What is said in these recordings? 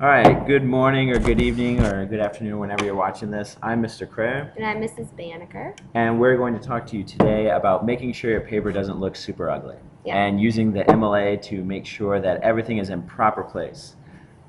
All right, good morning or good evening or good afternoon whenever you're watching this. I'm Mr. Crayer, And I'm Mrs. Banneker. and we're going to talk to you today about making sure your paper doesn't look super ugly Yeah. and using the MLA to make sure that everything is in proper place.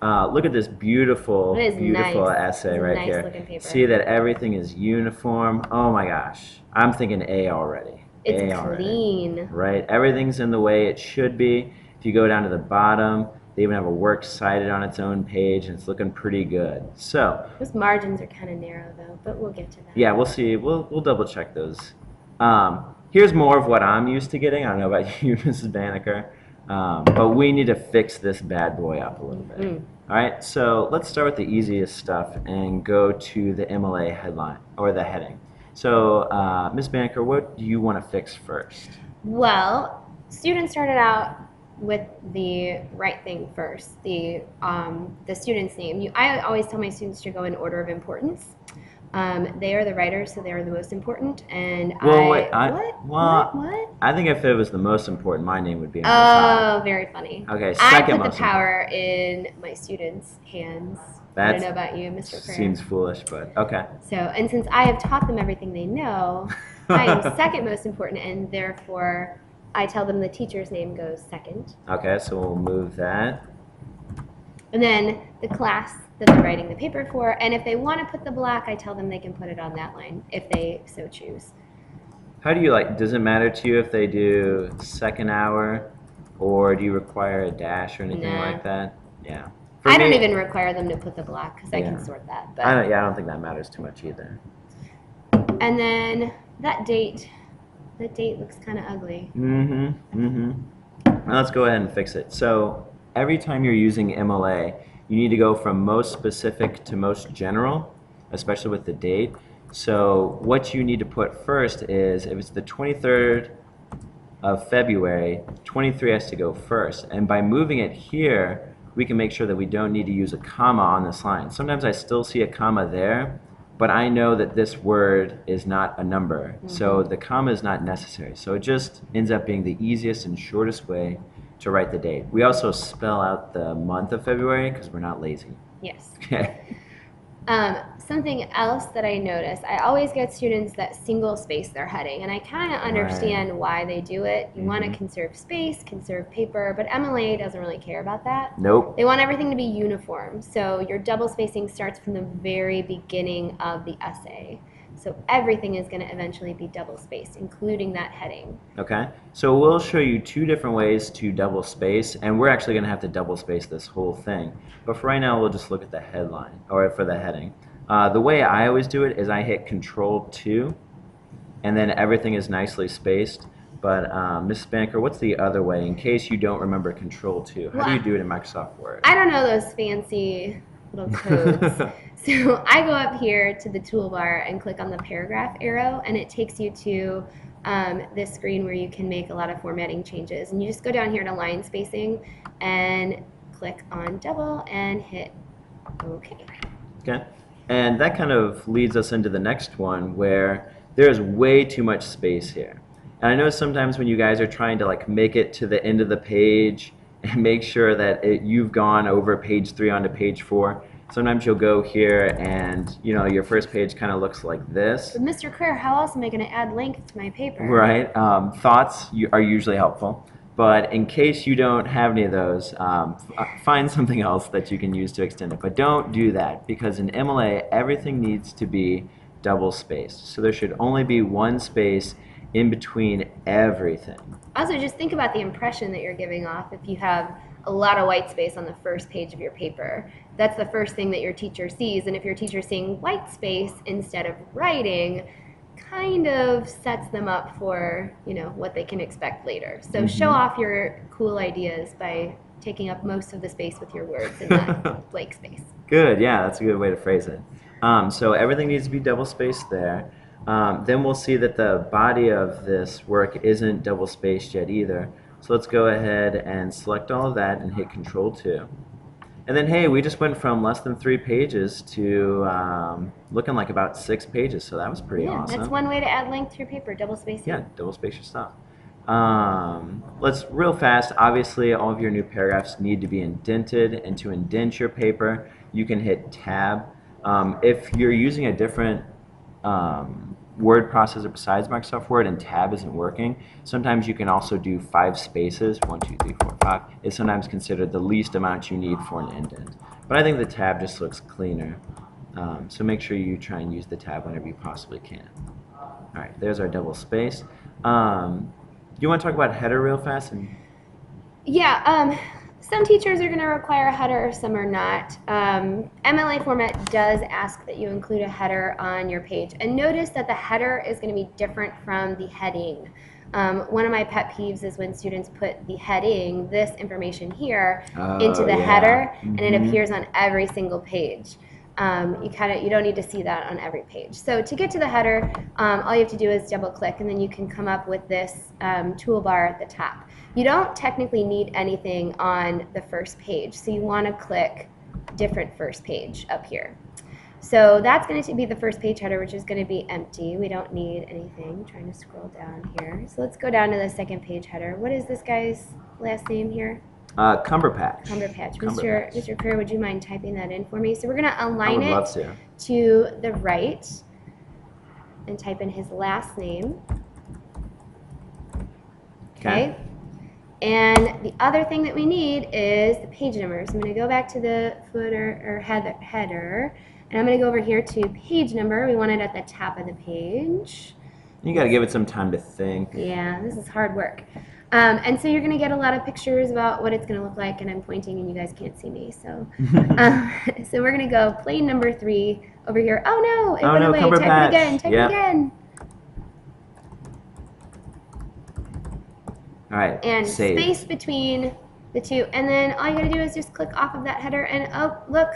Uh, look at this beautiful, beautiful nice. essay right nice here. See that everything is uniform. Oh my gosh, I'm thinking A already. It's A already. clean. right? Everything's in the way it should be. If you go down to the bottom, they even have a works cited on its own page, and it's looking pretty good. So, Those margins are kind of narrow though, but we'll get to that. yeah, we'll see. We'll, we'll double check those. Um, here's more of what I'm used to getting. I don't know about you, Mrs. Banneker, um, but we need to fix this bad boy up a little bit. Mm. All right, so let's start with the easiest stuff and go to the MLA headline or the heading. So, uh, Ms. Banneker, what do you want to fix first? Well, students started out with the right thing first, the um, the student's name. You, I always tell my students to go in order of importance. Um, they are the writers, so they are the most important. And Well, I, wait, I- what? well, what? What? I think if it was the most important, my name would be on the top. Oh, very funny. Okay, second I put the most power in my students' hands. I don't know about you, Mr. important. Seems foolish, but okay. So, and since I have taught them everything they know, I am second most important, and therefore I tell them the teacher's name goes second. Okay, so we'll move that. And then the class that they're writing the paper for, and if they want to put the block, I tell them they can put it on that line if they so choose. How do you like? Does it matter to you if they do second hour, or do you require a dash or anything Nah. like that? Yeah. For I don't even require them to put the block because I can sort that. I But don't. Yeah, I don't think that matters too much either. and then that date, that date looks kind of ugly. Mm-hmm. Mm-hmm. Now let's go ahead and fix it. So every time you're using MLA, you need to go from most specific to most general, especially with the date. So what you need to put first is if it's the 23rd of February, 23 has to go first. And by moving it here, we can make sure that we don't need to use a comma on this line. Sometimes I still see a comma there, but I know that this word is not a number. So mm-hmm. the comma is not necessary. So it just ends up being the easiest and shortest way to write the date. We also spell out the month of February because we're not lazy. Yes. Um, something else that I notice, I always get students that single space their heading, and I kind of understand why they do it. You want Mhm. to conserve space, conserve paper, but MLA doesn't really care about that. Nope. They want everything to be uniform, so your double spacing starts from the very beginning of the essay. So everything is going to eventually be double spaced, including that heading. Okay, so we'll show you two different ways to double space, and we're actually going to have to double space this whole thing. But for right now, we'll just look at the headline, or for the heading. Uh, the way I always do it is I hit Control 2, and then everything is nicely spaced. But um, Ms. Banneker, what's the other way, in case you don't remember Control 2? How do you do it in Microsoft Word? I don't know those fancy little codes. So I go up here to the toolbar and click on the paragraph arrow, and it takes you to um, this screen where you can make a lot of formatting changes. And you just go down here to line spacing and click on double and hit OK. Okay. And that kind of leads us into the next one where there's way too much space here. And I know sometimes when you guys are trying to like make it to the end of the page make sure that it, you've gone over page three onto page four, sometimes you'll go here and you know your first page kind of looks like this. But Mr. Crayer, how else am I going to add length to my paper? Right. Um, thoughts are usually helpful. But in case you don't have any of those, um, f- find something else that you can use to extend it. But don't do that because in MLA, everything needs to be double spaced. So there should only be one space in between everything. Also, just think about the impression that you're giving off if you have a lot of white space on the first page of your paper. That's the first thing that your teacher sees. And if your teacher's seeing white space instead of writing, kind of sets them up for, you know, what they can expect later. So show Mhm. off your cool ideas by taking up most of the space with your words and not blank space. Good, yeah, that's a good way to phrase it. Um, so everything needs to be double spaced there. Um, then we'll see that the body of this work isn't double spaced yet either. So let's go ahead and select all of that and hit Control 2. And then, hey, we just went from less than three pages to um, looking like about six pages, so that was pretty yeah, awesome. that's one way to add length to your paper, double spacing. Yeah, double space your stuff. Um, let's real fast. Obviously, all of your new paragraphs need to be indented, and to indent your paper, you can hit Tab. Um, if you're using a different um, word processor besides Microsoft Word and Tab isn't working, sometimes you can also do five spaces. One, two, three, four, five. Is sometimes considered the least amount you need for an indent. But I think the tab just looks cleaner. Um, so make sure you try and use the tab whenever you possibly can. All right, there's our double space. Um, you want to talk about header real fast? And Yeah, um, some teachers are going to require a header, some are not. Um, MLA format does ask that you include a header on your page. And notice that the header is going to be different from the heading. Um, one of my pet peeves is when students put the heading, this information here, into Oh, the yeah. header, and it Mhm. appears on every single page. Um, you kind of you don't need to see that on every page. So to get to the header, um, all you have to do is double click, and then you can come up with this um, toolbar at the top. You don't technically need anything on the first page, so you want to click different first page up here. So that's going to be the first page header, which is going to be empty. We don't need anything. trying to scroll down here. So let's go down to the second page header. What is this guy's last name here? Uh, Cumberpatch. Cumberpatch. Mr. Cumberpatch. Mr. Kerr, would you mind typing that in for me? So we're going to I align would it love to. to the right and type in his last name. Okay. And the other thing that we need is the page number. So I'm going to go back to the footer or header, header and I'm going to go over here to page number. We want it at the top of the page. You got to give it some time to think. Yeah, this is hard work. Um, and so you're going to get a lot of pictures about what it's going to look like, and I'm pointing, and you guys can't see me. So, um, so we're going to go plain number three over here. Oh no, it Oh, went no, away. Type Cumberpatch. it again. Type Yep. it again. All right. And save. space between the two, and then all you got to do is just click off of that header, and oh look,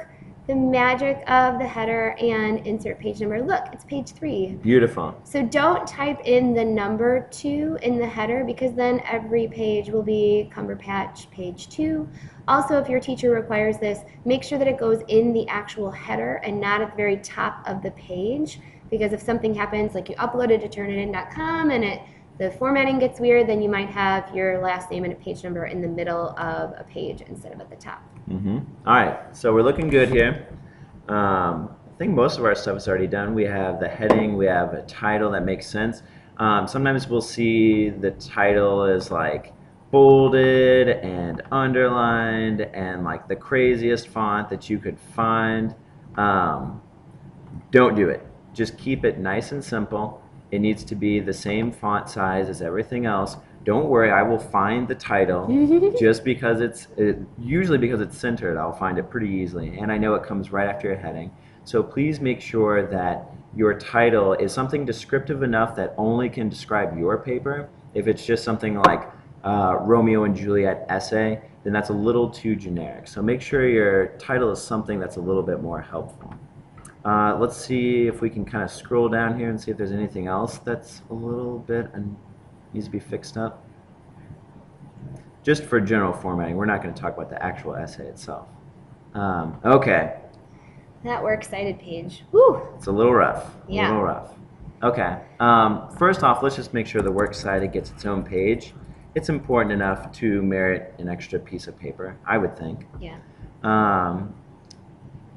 the magic of the header and insert page number. Look, it's page three. Beautiful. So don't type in the number two in the header because then every page will be Cumberpatch page two. Also, if your teacher requires this, make sure that it goes in the actual header and not at the very top of the page because if something happens, like you uploaded to turnitin.com and it the formatting gets weird, then you might have your last name and a page number in the middle of a page instead of at the top. Mm-hmm. All right, so we're looking good here. Um, I think most of our stuff is already done. We have the heading, we have a title that makes sense. Um, sometimes we'll see the title is like bolded and underlined and like the craziest font that you could find. Um, don't do it. Just keep it nice and simple. It needs to be the same font size as everything else. Don't worry, I will find the title just because it's it, usually because it's centered. I'll find it pretty easily, and I know it comes right after your heading. So please make sure that your title is something descriptive enough that only can describe your paper. If it's just something like uh, Romeo and Juliet essay, then that's a little too generic. So make sure your title is something that's a little bit more helpful. Uh, let's see if we can kind of scroll down here and see if there's anything else that's a little bit and needs to be fixed up. Just for general formatting, we're not going to talk about the actual essay itself. Um, okay, That works cited page. Woo! it's a little rough. A Yeah. little rough. Okay. Um, first off, let's just make sure the works cited gets its own page. It's important enough to merit an extra piece of paper, I would think. Yeah. Um,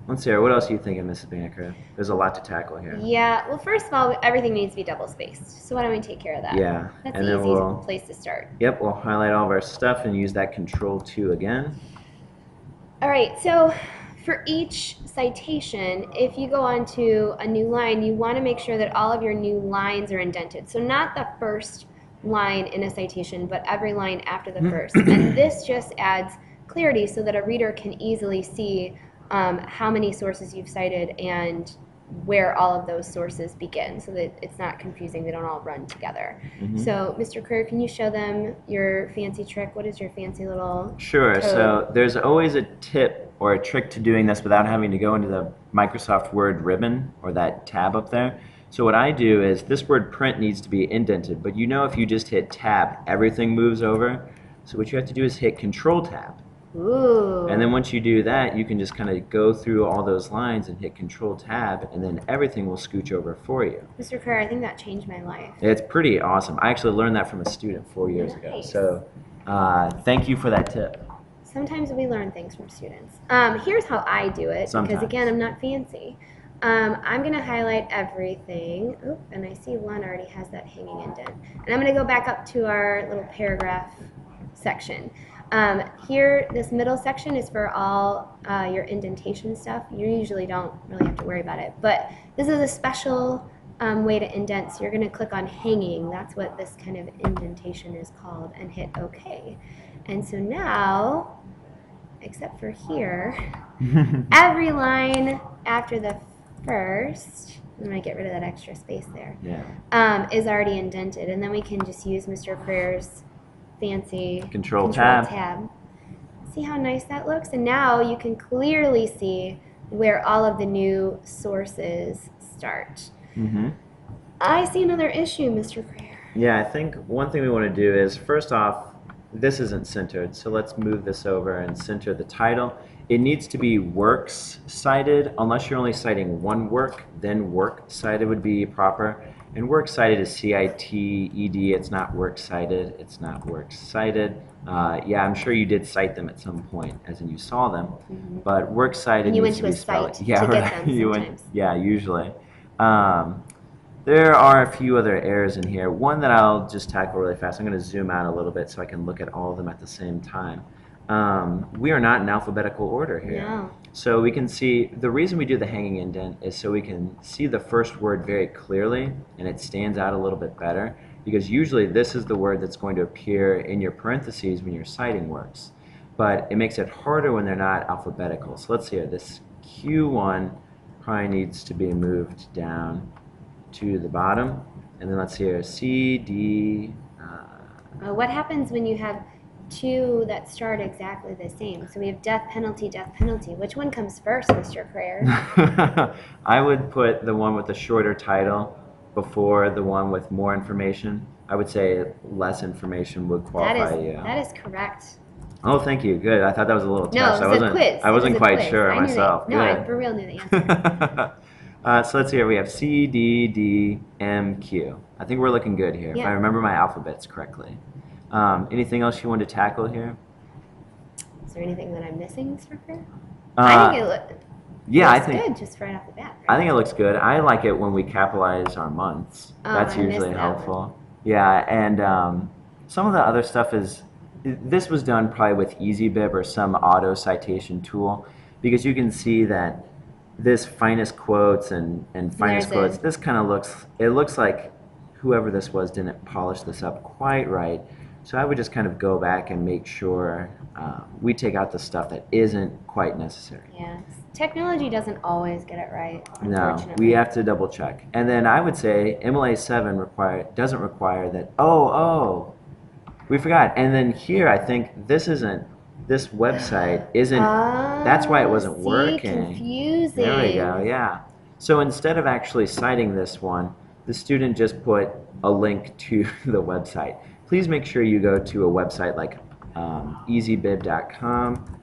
let's see. What else are you thinking, Mrs. Banneker? There's a lot to tackle here. Yeah, well, first of all, everything needs to be double spaced. So why don't we take care of that? Yeah, That's and the easy we'll place to start. yep, we'll highlight all of our stuff and use that Control two again. All right, so for each citation, if you go onto a new line, you want to make sure that all of your new lines are indented. So not the first line in a citation, but every line after the first. and this just adds clarity so that a reader can easily see um, how many sources you've cited and where all of those sources begin so that it's not confusing. They don't all run together. Mhm. So, Mr. Kerr, can you show them your fancy trick? What is your fancy little Sure. So there's always a tip or a trick to doing this without having to go into the Microsoft Word ribbon or that tab up there. So what I do is this word print needs to be indented, but you know if you just hit tab, everything moves over. So what you have to do is hit control tab. Ooh. And then once you do that, you can just kind of go through all those lines and hit Control Tab, and then everything will scooch over for you. Mr. Kerr, I think that changed my life. It's pretty awesome. I actually learned that from a student four years ago. So uh, thank you for that tip. Sometimes we learn things from students. Um, here's how I do it Sometimes. because again, I'm not fancy. Um, I'm gonna highlight everything. Oop, and I see one already has that hanging indent. And I'm gonna go back up to our little paragraph section. Um, here, this middle section is for all uh, your indentation stuff. You usually don't really have to worry about it, but this is a special um, way to indent. So you're gonna click on hanging. That's what this kind of indentation is called, and hit OK. And so now, except for here, every line after the first, I'm gonna get rid of that extra space there, yeah. um, is already indented. And then we can just use Mr. Prayer's fancy Control, control Tab. tab. See how nice that looks? And now you can clearly see where all of the new sources start. hmm I see another issue, Mr. Prayer. Yeah, I think one thing we want to do is first off, this isn't centered, so let's move this over and center the title. It needs to be works cited, unless you're only citing one work, then work cited would be proper. And works cited is C-I-T-E-D, it's not works cited, it's not works cited. Uh, yeah, I'm sure you did cite them at some point, as in you saw them, but works cited And you needs went to to a site yeah, to get them You went- yeah, usually. Um, there are a few other errors in here. One that I'll just tackle really fast. I'm going to zoom out a little bit so I can look at all of them at the same time. Um, we are not in alphabetical order here. No. So we can see, the reason we do the hanging indent is so we can see the first word very clearly and it stands out a little bit better because usually this is the word that's going to appear in your parentheses when you're citing works. But it makes it harder when they're not alphabetical. So let's see here, this Q1 probably needs to be moved down to the bottom. And then let's see here, C, D, uh, Uh, what happens when you have two that start exactly the same? So we have death penalty, death penalty. Which one comes first, Mr. Prayer? I would put the one with the shorter title before the one with more information. I would say less information would qualify is you. that is correct. oh, thank you. Good. I thought that was a little No, test. it I was a wasn't. quiz. I was wasn't a quite quiz. sure I myself. no, I for real knew the answer. uh, so let's see here. We have C, D, D, M, Q. I think we're looking good here. If I remember my alphabets correctly. Um, anything else you want to tackle here? Is there anything that I'm missing. Prayer? Uh, I think it looks yeah, I looks think. good just right off the bat. I think it looks good. I like it when we capitalize our months. Oh, That's I usually that helpful. Yeah, and um, some of the other stuff is this was done probably with EasyBib or some auto citation tool because you can see that this finest quotes and, and finest There's quotes, this kind of looks, it looks like whoever this was didn't polish this up quite right. So I would just kind of go back and make sure uh, we take out the stuff that isn't quite necessary. Yeah. Technology doesn't always get it right, No, we have to double check. And then I would say MLA 7 require, doesn't require that, oh, oh, we forgot. And then here, I think this isn't, this website isn't, that's why it wasn't Oh, see, working. confusing. there we go, yeah. So instead of actually citing this one, the student just put a link to the website. Please make sure you go to a website like um, easybib.com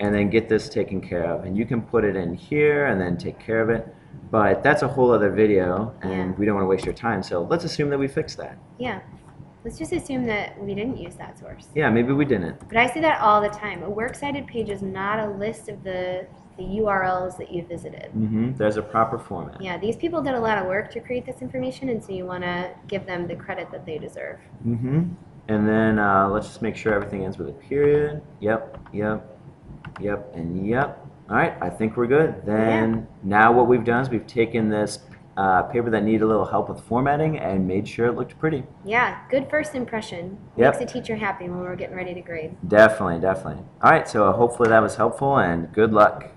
and then get this taken care of. And you can put it in here and then take care of it. But that's a whole other video, and Yeah. we don't want to waste your time. So let's assume that we fixed that. Yeah. Let's just assume that we didn't use that source. Yeah, maybe we didn't. But I see that all the time. A works cited page is not a list of the, the URLs that you visited. hmm There's a proper format. Yeah, these people did a lot of work to create this information, and so you want to give them the credit that they deserve. hmm And then uh, let's just make sure everything ends with a period. Yep, yep, yep, and yep. All right, I think we're good. Then now what we've done is we've taken this uh, paper that needed a little help with formatting and made sure it looked pretty. Yeah, good first impression. Yep. Makes a teacher happy when we're getting ready to grade. Definitely, definitely. All right, so hopefully that was helpful and good luck.